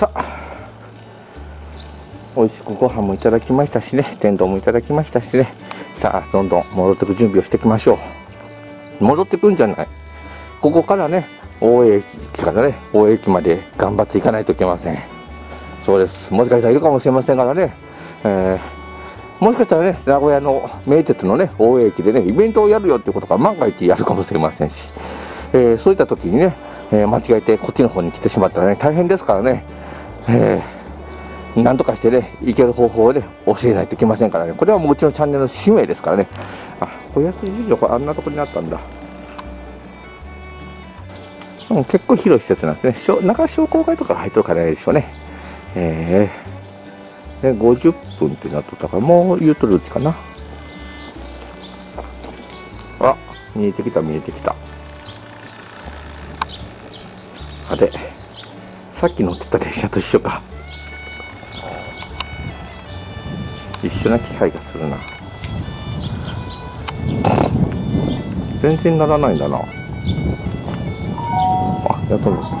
さあ。美味しくご飯もいただきましたしね。天丼もいただきましたしね。さあどんどん戻ってく準備をしていきましょう。戻ってくんじゃない？ここからね大江駅からね大江駅まで頑張っていかないといけません。そうです。もしかしたらいるかもしれませんからね、えー、もしかしたらね名古屋の名鉄のね大江駅でねイベントをやるよっていうことが万が一やるかもしれませんし、えー、そういった時にね、えー、間違えてこっちの方に来てしまったらね大変ですからね、えー、なんとかしてね、行ける方法をね、教えないといけませんからね。これはもううちのチャンネルの使命ですからね。あ、お安い事情、あんなとこにあったんだ。うん、結構広い施設なんですね。中商工会とか入ってるからないでしょうね。えー、で50分ってなっとったから、もう言うとるうちかな。あ、見えてきた、見えてきた。あれ、さっき乗ってた電車と一緒か。一緒な気配がするな。全然ならないんだなあ。やった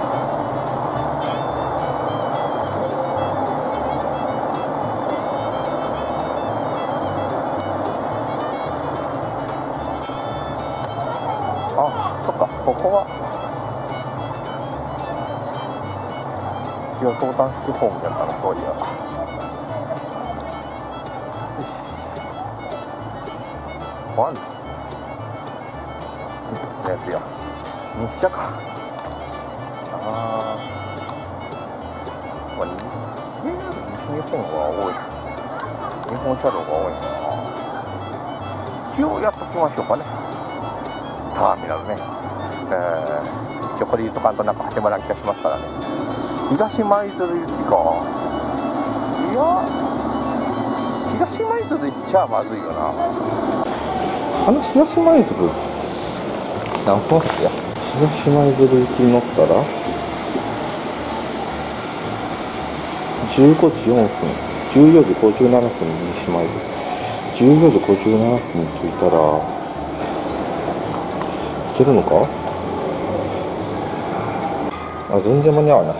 相談式ホームやったのそういやワンやつや日射か。ああまあ西日本は多い。日本車両が多いな。一応やっときましょうかね。ターミナルね。えー、一応これ言うとかんとなんか始まらん気がしますからね。東舞鶴行きか。いや。東舞鶴行っちゃまずいよな。あの東舞鶴？何分や東舞鶴行きに乗ったら？15時4分。14時57分に西舞鶴。14時57分に着いたら行けるのか？あ全然間に合わない。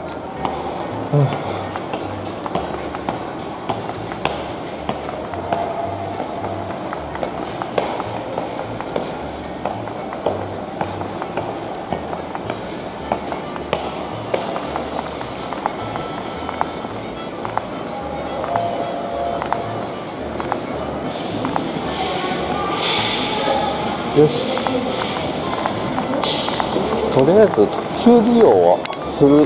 よし。とりあえず特急利用をする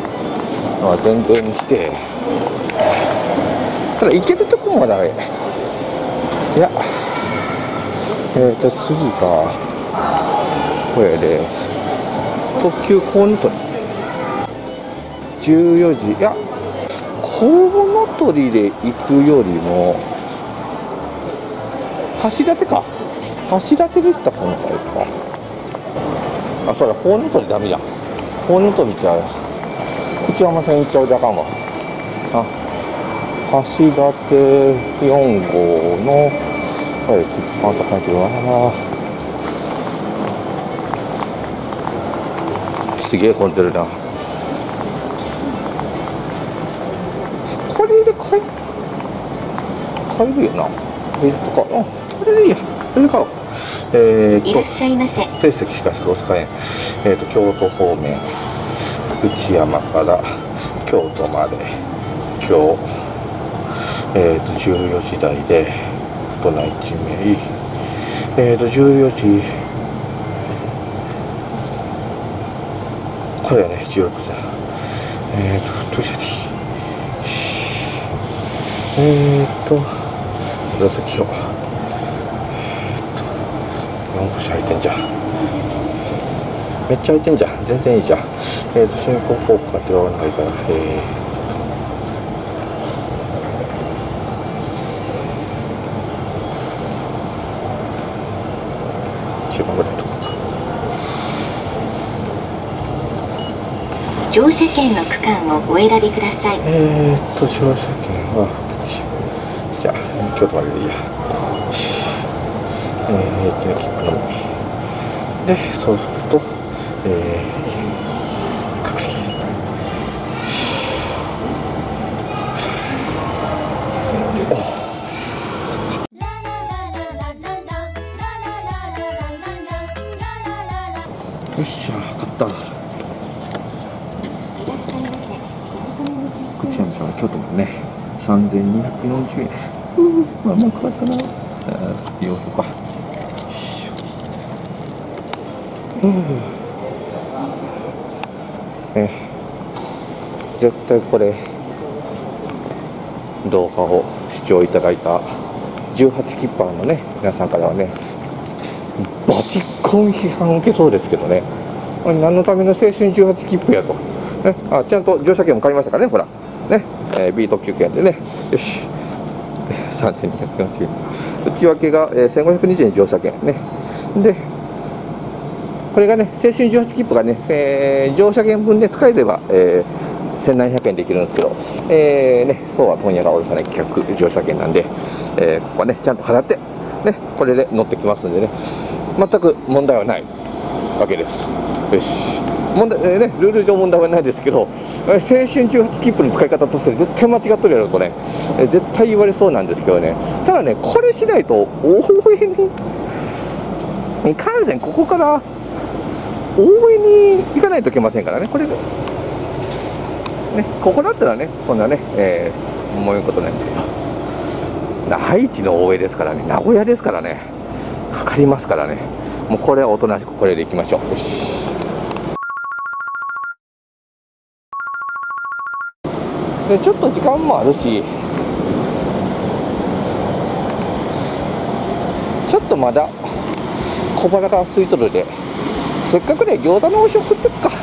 のは前提にしてただ行けるとこまであれいやえっ、ー、と次がこれで特急コウノトリ14時。いやコウノトリで行くよりも橋立か。橋立で行った方がいいか。あそうだコウノトリダメじゃんコウノトリじゃ線行っちゃうじゃかんわあ橋立4号のはい切符あった感じわすげえ混んでるな。これで買え買えるよな。でとかうんこれでいいや。これで買おう。えー、っといらっしゃいませ。定席しか使えんえー、っと京都方面内山から京都まで今日、えー、と14時台で都内地名。えー、と14時これはね16時だ。えー、とどうしたっえー、っと紫を4個開いてんじゃ。んめっちゃ開いてんじゃ。ん全然いいじゃん。えー、と進行方向が手がないからえー番ぐらいとか乗車券の区間をお選びくださいえー、っと乗車券はじゃあ京都まででいいやえー、駅の切符のみでそうするとえー、から京都までね3240円。うーまあまあかかったな。あ利用しようか。うんえ絶対これ動画を視聴いただいた18キッパーのね皆さんからはねバチコン批判を受けそうですけどね。何のための青春18切符やと、ね、あちゃんと乗車券も買いましたからねほら、えー、B 特急券でね。よし。3240円内訳が、えー、1520円乗車券ね。でこれがね青春18切符がね、えー、乗車券分で使えれば、えー、1700円できるんですけど、えーね、今日は今夜がおろさない企画乗車券なんで、えー、ここはねちゃんと払ってね、これで乗ってきますんでね、全く問題はないわけです。よし。問題、ね、ルール上問題はないですけど、青春18切符の使い方として絶対間違っとるやろとね、え、絶対言われそうなんですけどね、ただね、これしないと応援に、いかんせんここから応援に行かないといけませんからね、これ、ね、ここだったらね、そんなね、えー、思うことないんですけど。愛知の大江ですからね、名古屋ですからね、かかりますからね、もうこれはおとなしくこれでいきましょう。でちょっと時間もあるし、ちょっとまだ小腹が空いとるで、せっかくで、餃子の王将食ってっか。よ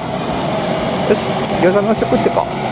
し、餃子の王将食ってか。